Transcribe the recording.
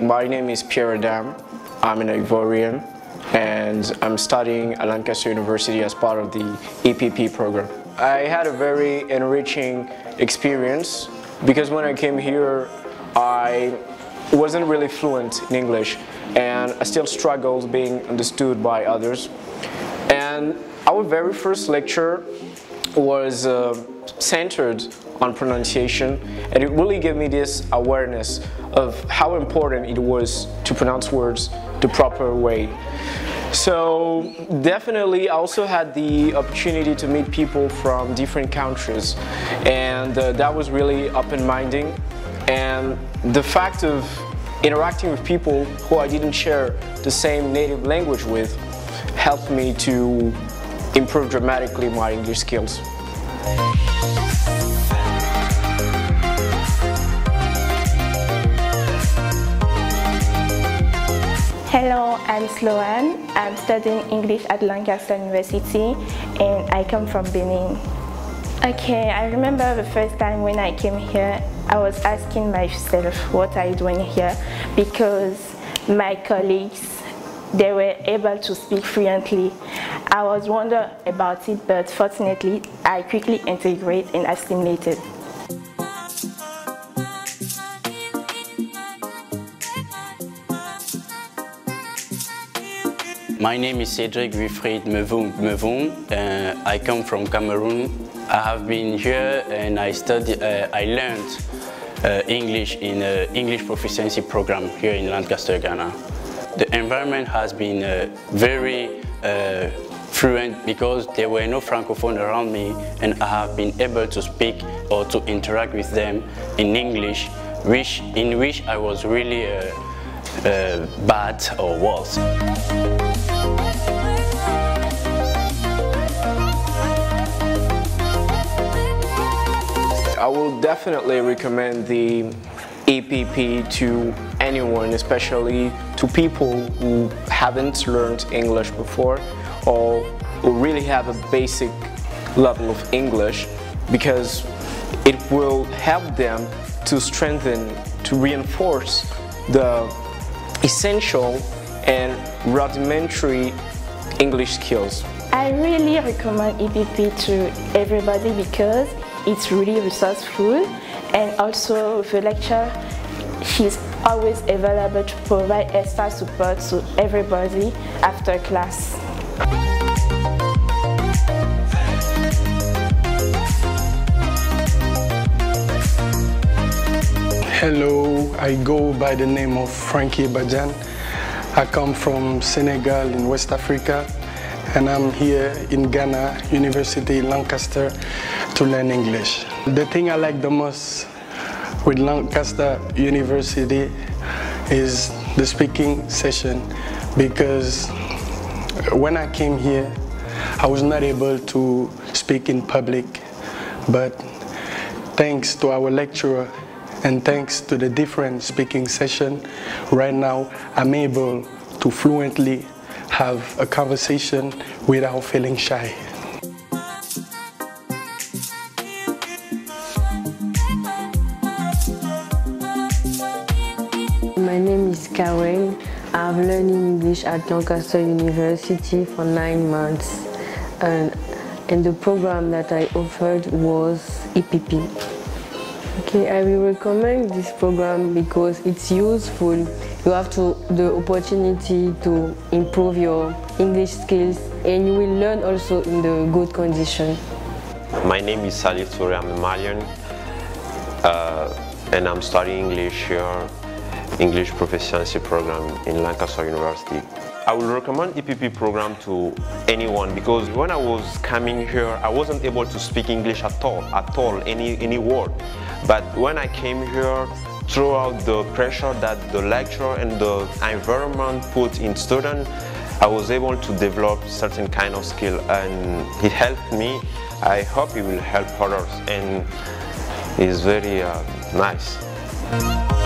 My name is Pierre Adam. I'm an Ivorian and I'm studying at Lancaster University as part of the EPP program. I had a very enriching experience because when I came here I wasn't really fluent in English and I still struggled being understood by others. And our very first lecture was uh, centered on pronunciation and it really gave me this awareness of how important it was to pronounce words the proper way. So definitely I also had the opportunity to meet people from different countries and uh, that was really open-minding and the fact of interacting with people who I didn't share the same native language with helped me to improve dramatically my English skills. Hello, I'm Sloan. I'm studying English at Lancaster University and I come from Benin. Okay, I remember the first time when I came here, I was asking myself what I doing here because my colleagues, they were able to speak fluently. I was wondering about it, but fortunately, I quickly integrated and assimilated. My name is Cedric Wilfried Mevung. Mevung. Uh, I come from Cameroon. I have been here and I studied, uh, I learned uh, English in an English proficiency program here in Lancaster, Ghana. The environment has been uh, very uh, fluent because there were no francophone around me and I have been able to speak or to interact with them in English, which, in which I was really uh, bad or worse. I will definitely recommend the EPP to anyone, especially to people who haven't learned English before or who really have a basic level of English because it will help them to strengthen, to reinforce the essential and rudimentary English skills. I really recommend EPP to everybody because it's really resourceful and also the lecturer she's always available to provide extra support to everybody after class. Hello, I go by the name of Frankie Bajan. I come from Senegal in West Africa and I'm here in Ghana, University Lancaster to learn English. The thing I like the most with Lancaster University is the speaking session because when I came here I was not able to speak in public but thanks to our lecturer and thanks to the different speaking session right now I'm able to fluently have a conversation without feeling shy. Is Karen. I've learned English at Lancaster University for nine months and, and the program that I offered was EPP. Okay, I will recommend this program because it's useful. You have to, the opportunity to improve your English skills and you will learn also in the good condition. My name is Salif Toure, I'm a Malian uh, and I'm studying English here, English Proficiency Program in Lancaster University. I would recommend EPP program to anyone because when I was coming here, I wasn't able to speak English at all, at all, any, any word. But when I came here, throughout the pressure that the lecture and the environment put in students, I was able to develop certain kind of skill and it helped me. I hope it will help others and it's very uh, nice.